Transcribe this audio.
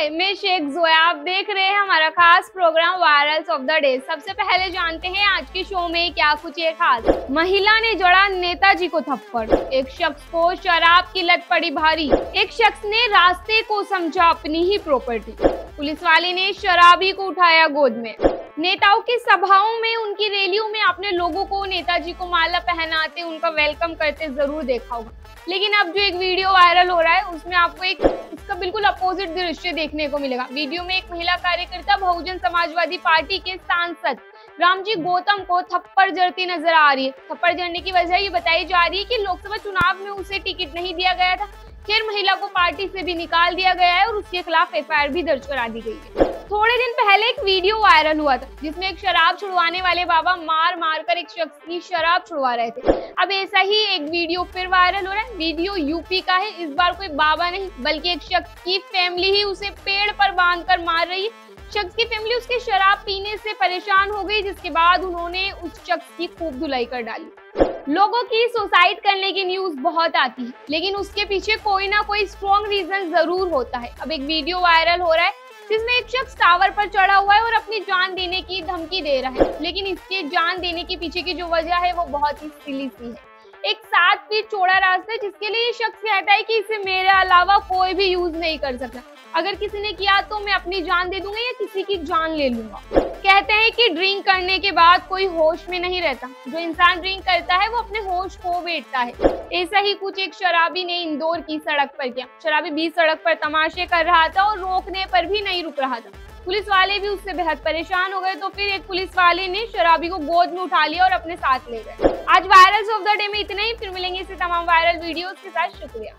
हाय मैं शेख जोया, आप देख रहे हैं हमारा खास program virals of the day सबसे पहले जानते हैं आज के शो में क्या कुछ है खास। महिला ने जड़ा नेताजी को थप्पड़। एक शख्स को शराब की लत पड़ी भारी। एक शख्स ने रास्ते को समझा अपनी ही प्रॉपर्टी पुलिस वाले ने शराबी को उठाया गोद में। नेताओं की सभाओं में, उनकी रैलियों में आपने लोगों को, नेताजी को माला पहनाते, उनका वेलकम करते ज़रूर देखा होगा। लेकिन अब जो एक वीडियो वायरल हो रहा है, उसमें आपको एक, इसका बिल्कुल अपोजिट दृश्य देखने को मिलेगा। वीडियो में एक महिला कार्यकर्ता, बहुजन समाजवादी पार्टी के सांसद, रामजी गौतम को थप्पड़ जड़ती नज़र आ रही है। थप्पड़ जड़ने की वजह ये बताई जा रही है कि लोकसभा चुनाव में उसे टिकट नहीं दिया गया था। फिर महिला को पार्टी से भी निकाल दिया गया है और उसके खिलाफ एफआईआर भी दर्ज करा दी गई है। थोड़े दिन पहले एक वीडियो वायरल हुआ था, जिसमें एक शराब छुड़वाने वाले बाबा मार मार कर एक शख्स की शराब छुड़वा रहे थे। अब ऐसा ही एक वीडियो फिर वायरल हो रहा है। वीडियो यूपी का है। इस बार कोई बाबा नहीं, बल्कि एक शख्स की फैमिली ही उसे पेड़ पर बाँध कर मार रही है। शख्स की फैमिली उसके शराब पीने से परेशान हो गई, जिसके बाद उन्होंने उस शख्स की खूब धुलाई कर डाली। लोगों की सुसाइड करने की न्यूज़ बहुत आती है, लेकिन उसके पीछे कोई ना कोई स्ट्रॉन्ग रीजन ज़रूर होता है। अब एक वीडियो वायरल हो रहा है, जिसमें एक शख्स टावर पर चढ़ा हुआ है और अपनी जान देने की धमकी दे रहा है, लेकिन इसके जान देने के पीछे की जो वजह है, वो बहुत ही सिली सी है। एक सात फीट चौड़ा रास्ता है, जिसके लिए ये शख्स कहता है कि इसे मेरे अलावा कोई भी यूज़ नहीं कर सकता। अगर किसी ने किया तो मैं अपनी जान दे दूँगा या किसी की जान ले लूँगा। कहते हैं कि ड्रिंक करने के बाद कोई होश में नहीं रहता। जो इंसान ड्रिंक करता है, वो अपने होश खो बैठता है। ऐसा ही कुछ एक शराबी ने इंदौर की सड़क पर किया। शराबी बीच सड़क पर तमाशे कर रहा था और रोकने पर भी नहीं रुक रहा था। पुलिस वाले भी उससे बेहद परेशान हो गए तो फिर एक पुलिस वाले ने शराबी को गोद में उठा लिया और अपने साथ ले गए। आज वायरल ऑफ़ द डे में इतना ही, फिर मिलेंगे इसे तमाम वायरल वीडियोस के साथ। शुक्रिया।